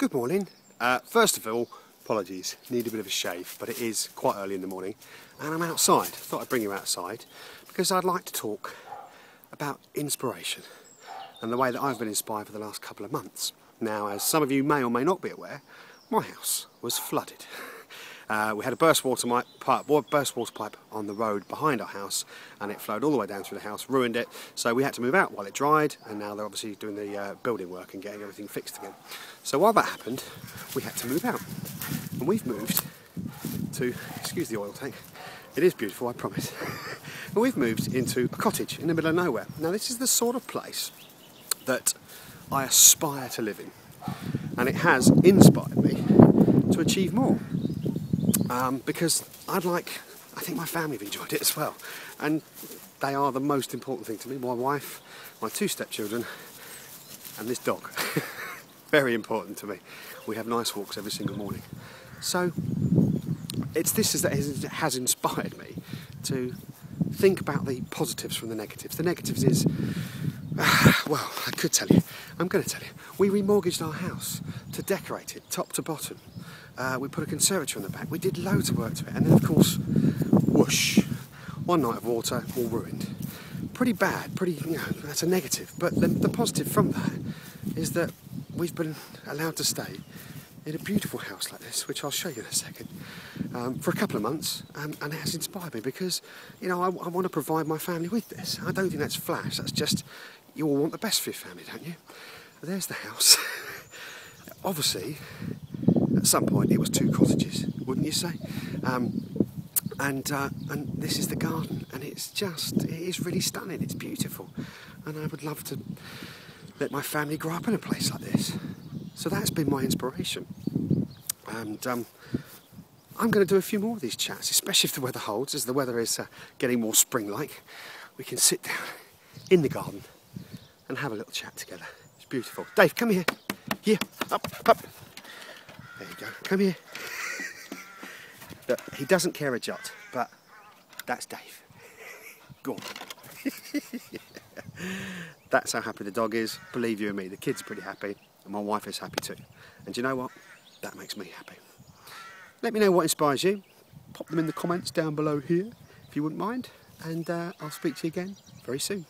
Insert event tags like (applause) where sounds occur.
Good morning. Uh, first of all, apologies, need a bit of a shave, but it is quite early in the morning and I'm outside. Thought I'd bring you outside because I'd like to talk about inspiration and the way that I've been inspired for the last couple of months. Now, as some of you may or may not be aware, my house was flooded. (laughs) Uh, we had a burst water, pipe, burst water pipe on the road behind our house and it flowed all the way down through the house, ruined it. So we had to move out while it dried and now they're obviously doing the uh, building work and getting everything fixed again. So while that happened, we had to move out. And we've moved to, excuse the oil tank, it is beautiful, I promise. (laughs) and we've moved into a cottage in the middle of nowhere. Now this is the sort of place that I aspire to live in. And it has inspired me to achieve more um, because I'd like, I think my family have enjoyed it as well. And they are the most important thing to me my wife, my two stepchildren, and this dog. (laughs) Very important to me. We have nice walks every single morning. So it's this is that has inspired me to think about the positives from the negatives. The negatives is, uh, (sighs) well, I could tell you, I'm going to tell you, we remortgaged our house to decorate it top to bottom. Uh, we put a conservatory on the back. We did loads of work to it, and then of course, whoosh, one night of water, all ruined. Pretty bad. Pretty, you know, that's a negative. But the, the positive from that is that we've been allowed to stay in a beautiful house like this, which I'll show you in a second, um, for a couple of months, um, and it has inspired me because, you know, I, I want to provide my family with this. I don't think that's flash. That's just you all want the best for your family, don't you? There's the house. (laughs) Obviously, at some point it was two cottages, wouldn't you say? Um, and uh, and this is the garden, and it's just it is really stunning. It's beautiful, and I would love to let my family grow up in a place like this. So that's been my inspiration, and. Um, I'm going to do a few more of these chats, especially if the weather holds, as the weather is uh, getting more spring-like. We can sit down in the garden and have a little chat together. It's beautiful. Dave, come here. Here, up, up. There you go. Come here. Look, he doesn't care a jot, but that's Dave. Go (laughs) that's how happy the dog is. Believe you and me, the kid's are pretty happy, and my wife is happy too. And you know what? That makes me happy. Let me know what inspires you. Pop them in the comments down below here, if you wouldn't mind. And uh, I'll speak to you again very soon.